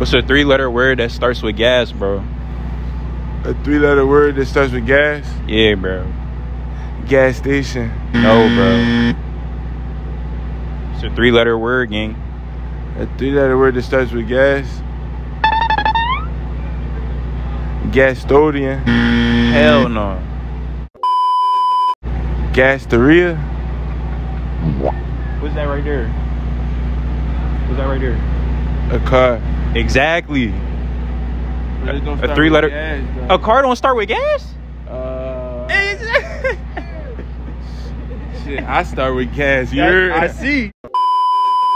What's a three letter word that starts with gas, bro? A three letter word that starts with gas. Yeah, bro. Gas station. No, bro. It's a three letter word, gang. A three letter word that starts with gas. Gastodian. Hell no. Gasteria. What's that right there? What's that right there? A car. Exactly. It A three letter. gas, A car don't start with gas? Uh, shit, I start with gas. You? I see.